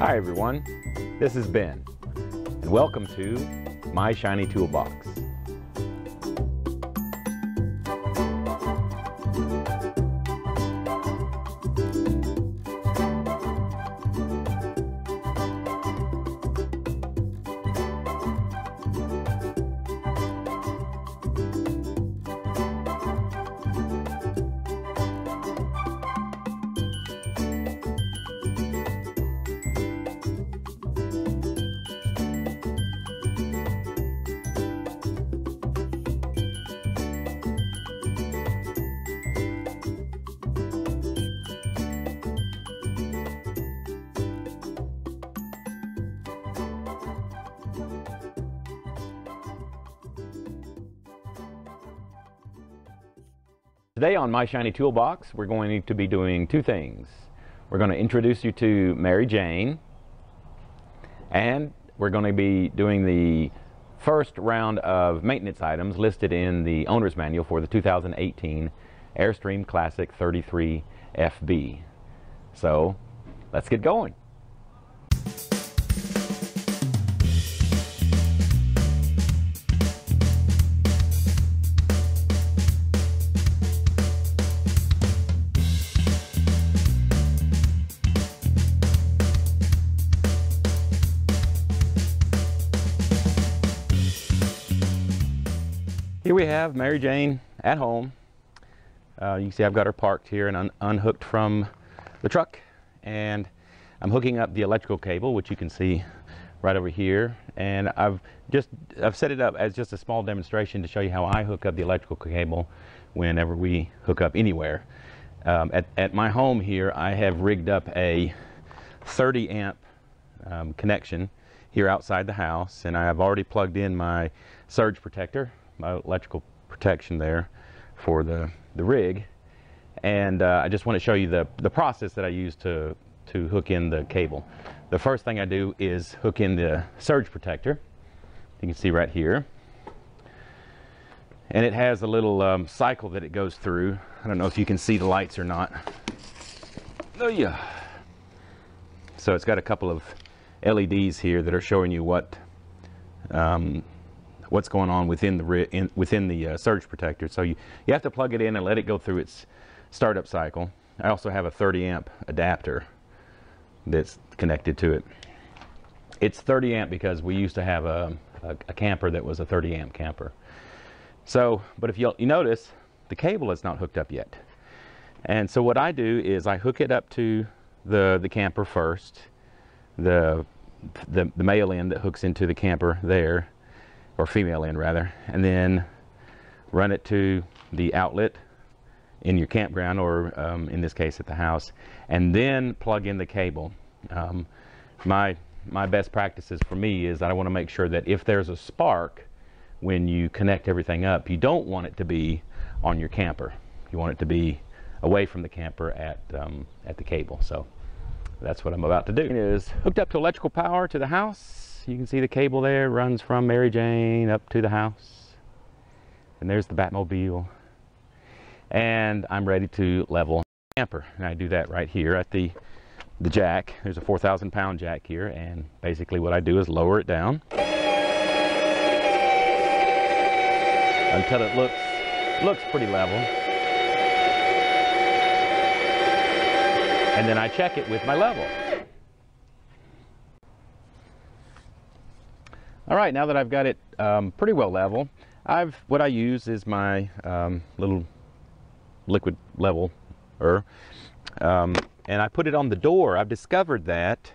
Hi everyone, this is Ben, and welcome to My Shiny Toolbox. Today on My Shiny Toolbox, we're going to be doing two things. We're going to introduce you to Mary Jane, and we're going to be doing the first round of maintenance items listed in the owner's manual for the 2018 Airstream Classic 33 FB. So, let's get going. Here we have Mary Jane at home. Uh, you can see I've got her parked here and un unhooked from the truck and I'm hooking up the electrical cable which you can see right over here and I've just I've set it up as just a small demonstration to show you how I hook up the electrical cable whenever we hook up anywhere. Um, at, at my home here I have rigged up a 30 amp um, connection here outside the house and I have already plugged in my surge protector my electrical protection there for the, the rig. And uh, I just want to show you the, the process that I use to, to hook in the cable. The first thing I do is hook in the surge protector. You can see right here. And it has a little um, cycle that it goes through. I don't know if you can see the lights or not. Oh yeah. So it's got a couple of LEDs here that are showing you what um, what's going on within the in, within the uh, surge protector. So you, you have to plug it in and let it go through its startup cycle. I also have a 30 amp adapter that's connected to it. It's 30 amp because we used to have a, a, a camper that was a 30 amp camper. So, but if you, you notice, the cable is not hooked up yet. And so what I do is I hook it up to the, the camper first, the, the, the male end that hooks into the camper there, or female end rather, and then run it to the outlet in your campground or um, in this case at the house, and then plug in the cable. Um, my, my best practices for me is that I want to make sure that if there's a spark when you connect everything up, you don't want it to be on your camper. You want it to be away from the camper at, um, at the cable. So that's what I'm about to do. It is hooked up to electrical power to the house you can see the cable there runs from Mary Jane up to the house. And there's the Batmobile. And I'm ready to level the camper. And I do that right here at the, the jack. There's a 4,000 pound jack here. And basically what I do is lower it down. Until it looks, looks pretty level. And then I check it with my level. All right, now that I've got it um, pretty well level, I've what I use is my um, little liquid level, um, and I put it on the door. I've discovered that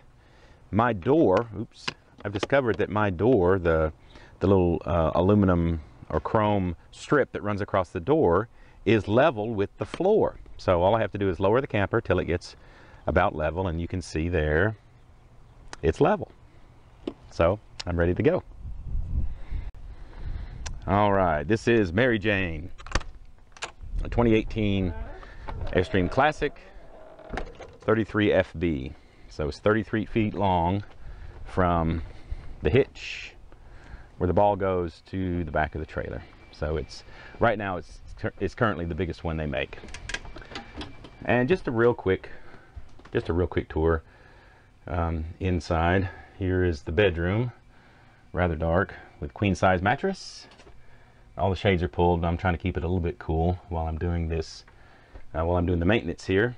my door, oops, I've discovered that my door, the the little uh, aluminum or chrome strip that runs across the door, is level with the floor. So all I have to do is lower the camper till it gets about level, and you can see there, it's level. So I'm ready to go. All right, this is Mary Jane, a 2018 Airstream Classic 33 FB. So it's 33 feet long from the hitch where the ball goes to the back of the trailer. So it's right now it's it's currently the biggest one they make. And just a real quick, just a real quick tour. Um, inside here is the bedroom, rather dark, with queen size mattress. All the shades are pulled. I'm trying to keep it a little bit cool while I'm doing this, uh, while I'm doing the maintenance here.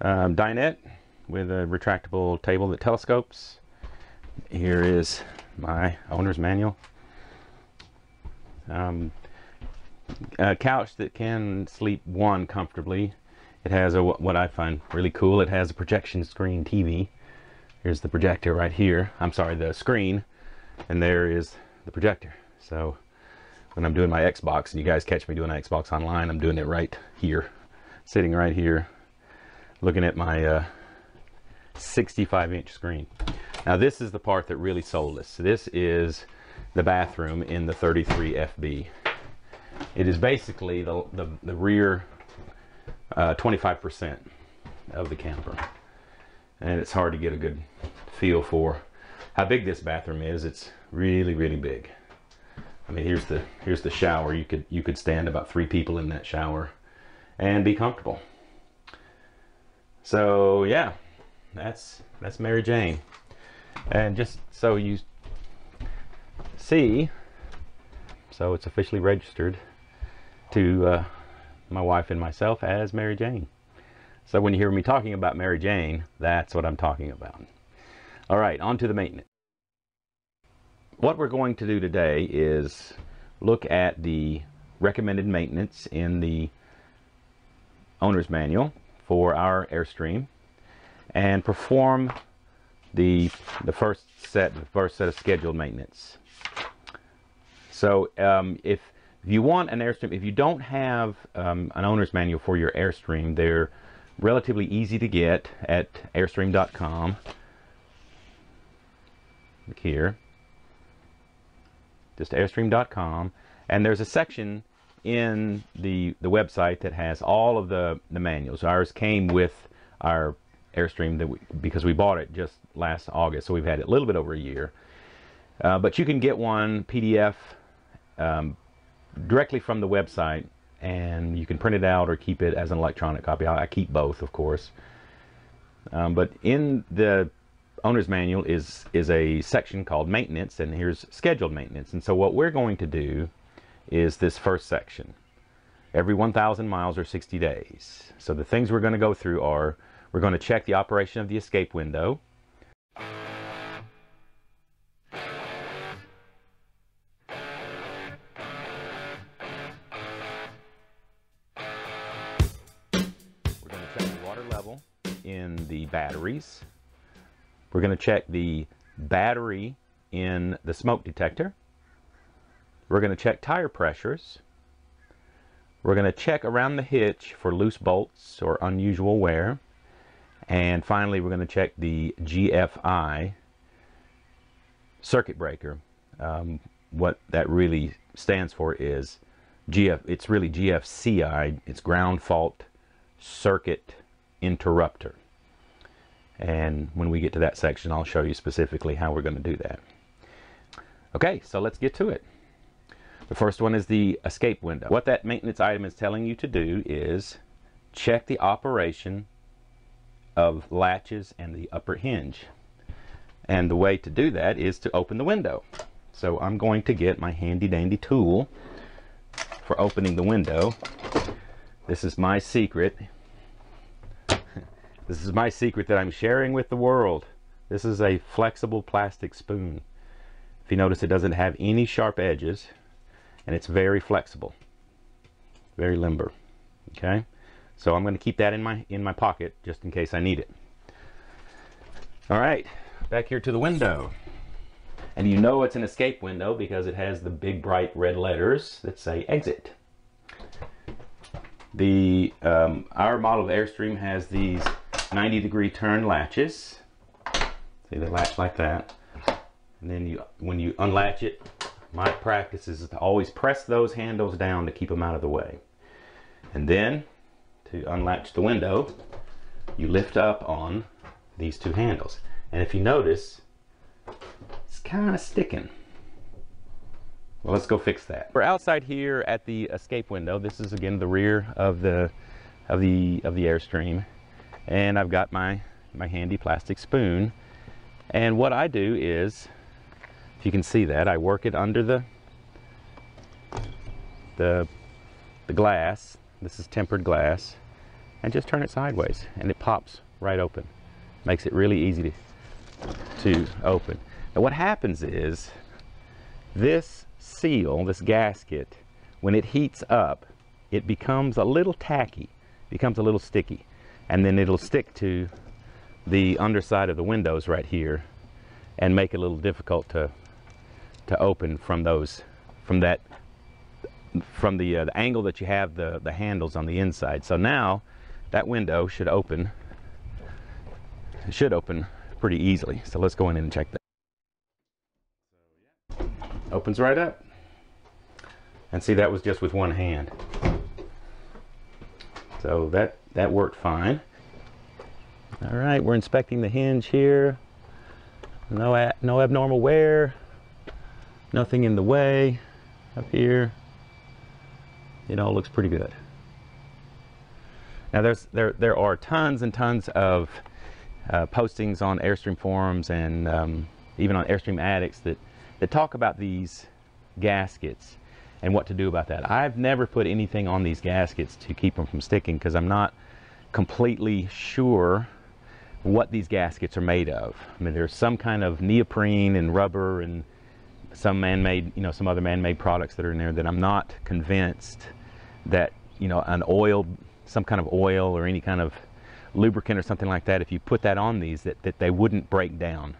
Um, dinette with a retractable table that telescopes. Here is my owner's manual. Um, a couch that can sleep one comfortably. It has a what I find really cool. It has a projection screen TV. Here's the projector right here. I'm sorry, the screen, and there is the projector. So when I'm doing my Xbox, and you guys catch me doing an Xbox online, I'm doing it right here, sitting right here, looking at my uh, 65 inch screen. Now this is the part that really sold us. This is the bathroom in the 33 FB. It is basically the, the, the rear 25% uh, of the camper. And it's hard to get a good feel for how big this bathroom is. It's really, really big. I mean, here's the here's the shower. You could you could stand about three people in that shower and be comfortable. So yeah, that's that's Mary Jane. And just so you see, so it's officially registered to uh, my wife and myself as Mary Jane. So when you hear me talking about Mary Jane, that's what I'm talking about. All right, on to the maintenance. What we're going to do today is look at the recommended maintenance in the owner's manual for our Airstream and perform the the first set the first set of scheduled maintenance. So um, if if you want an Airstream, if you don't have um, an owner's manual for your Airstream, they're relatively easy to get at airstream.com. Look here. Just airstream.com. And there's a section in the the website that has all of the, the manuals. Ours came with our Airstream that we, because we bought it just last August, so we've had it a little bit over a year. Uh, but you can get one PDF um, directly from the website and you can print it out or keep it as an electronic copy. I, keep both, of course. Um, but in the owner's manual is is a section called maintenance and here's scheduled maintenance. And so what we're going to do is this first section. Every 1,000 miles or 60 days. So the things we're going to go through are we're going to check the operation of the escape window. Batteries. We're going to check the battery in the smoke detector. We're going to check tire pressures. We're going to check around the hitch for loose bolts or unusual wear. And finally, we're going to check the GFI circuit breaker. Um, what that really stands for is GF, it's really GFCI, it's ground fault circuit interrupter. And when we get to that section, I'll show you specifically how we're going to do that. Okay, so let's get to it. The first one is the escape window. What that maintenance item is telling you to do is check the operation of latches and the upper hinge. And the way to do that is to open the window. So I'm going to get my handy dandy tool for opening the window. This is my secret. This is my secret that I'm sharing with the world. This is a flexible plastic spoon. If you notice it doesn't have any sharp edges and it's very flexible. Very limber. Okay? So I'm going to keep that in my in my pocket just in case I need it. All right, back here to the window. And you know it's an escape window because it has the big bright red letters that say exit. The um, our model of Airstream has these 90 degree turn latches. See, they latch like that. And then you, when you unlatch it, my practice is to always press those handles down to keep them out of the way. And then to unlatch the window, you lift up on these two handles. And if you notice, it's kind of sticking. Well, let's go fix that. We're outside here at the escape window. This is again the rear of the of the of the Airstream and I've got my my handy plastic spoon. And what I do is, if you can see that, I work it under the, the, the glass. This is tempered glass. And just turn it sideways and it pops right open. Makes it really easy to, to open. Now what happens is, this seal, this gasket, when it heats up, it becomes a little tacky, becomes a little sticky, and then it'll stick to the underside of the windows right here and make it a little difficult to to open from those from that from the, uh, the angle that you have the, the handles on the inside. So now that window should open it should open pretty easily. So let's go in and check that. Opens right up. And see that was just with one hand. So that, that worked fine. All right, we're inspecting the hinge here. No, no abnormal wear. Nothing in the way up here. It all looks pretty good. Now there's, there, there are tons and tons of uh, postings on Airstream forums and um, even on Airstream Addicts that, that talk about these gaskets and what to do about that. I've never put anything on these gaskets to keep them from sticking because I'm not completely sure what these gaskets are made of. I mean, there's some kind of neoprene and rubber and some man-made, you know, some other man-made products that are in there that I'm not convinced that, you know, an oil, some kind of oil or any kind of lubricant or something like that, if you put that on these, that, that they wouldn't break down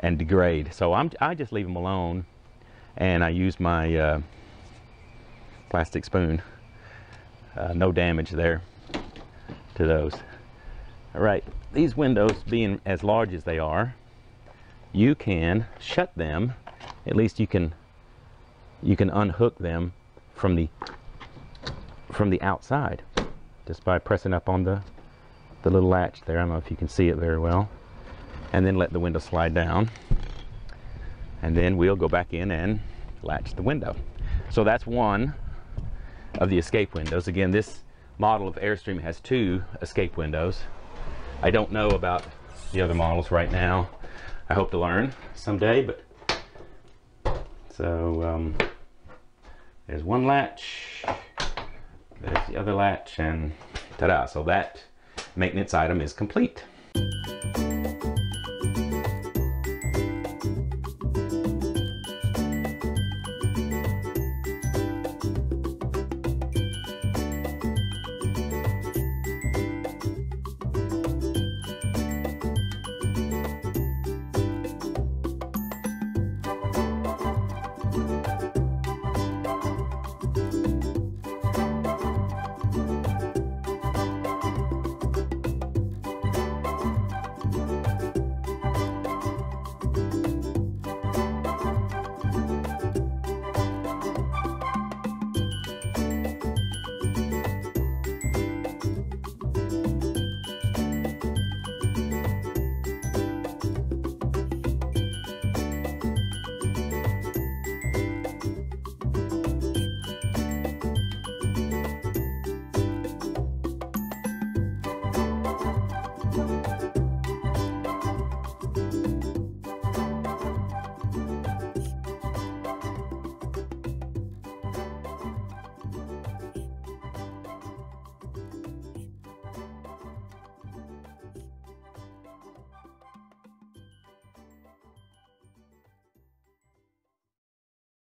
and degrade. So I'm, I just leave them alone and I use my uh, plastic spoon. Uh, no damage there to those. All right, these windows being as large as they are, you can shut them. At least you can you can unhook them from the from the outside just by pressing up on the the little latch there. I don't know if you can see it very well. And then let the window slide down. And then we'll go back in and latch the window. So that's one of the escape windows. Again, this model of Airstream has two escape windows. I don't know about the other models right now. I hope to learn someday, but so um, there's one latch, there's the other latch, and ta-da, so that maintenance item is complete.